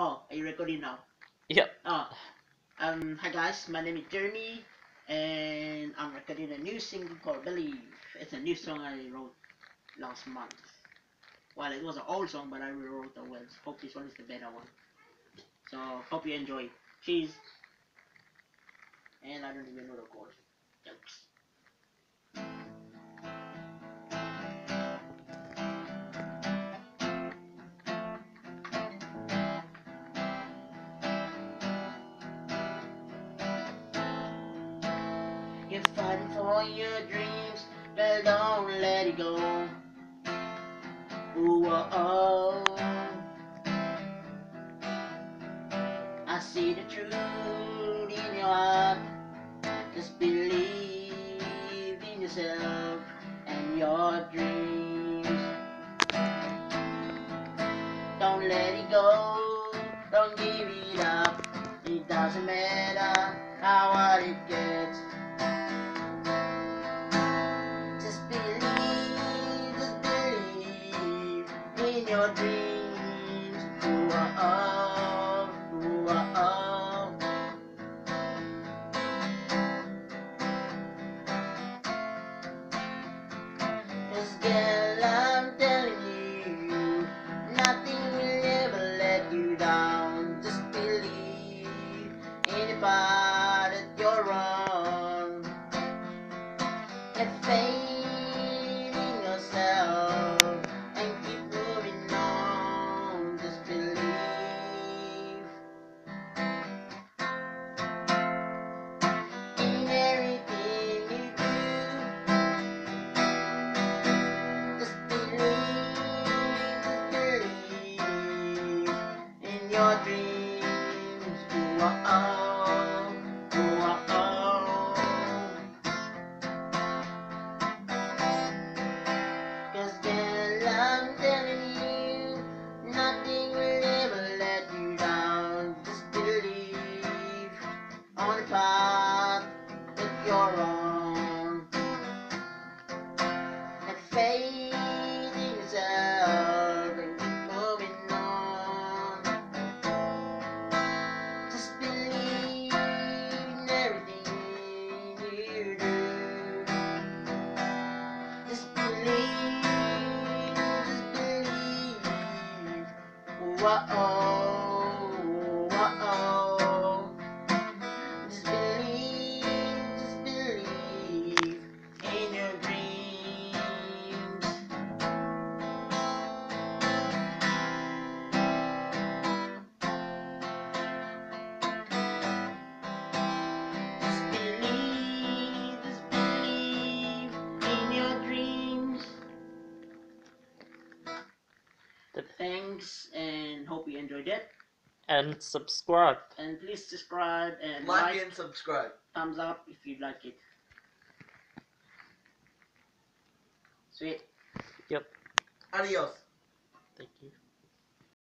Oh, are you recording now? Yep. Oh, um, hi guys, my name is Jeremy, and I'm recording a new single called Believe. It's a new song I wrote last month. Well, it was an old song, but I rewrote the words. Hope this one is the better one. So, hope you enjoy. Cheers. And I don't even know the chords. Jokes. Fighting for your dreams, but don't let it go. Ooh, oh, oh. I see the truth in your heart. Just believe in yourself and your dreams. Don't let it go. Don't give it up. It doesn't matter how hard it gets. Your dreams. Ooh, oh, oh, ooh, oh, oh. Cause girl, I'm telling you, nothing will ever let you down. Just believe in the path that you're on. Have Have faith in and moving on. Just believe in everything you do. Just believe, just believe. Whoa, Thanks and hope you enjoyed it. And subscribe. And please subscribe and Like like, and subscribe. thumbs up if you like it. Sweet. Yep. Adios. Thank you.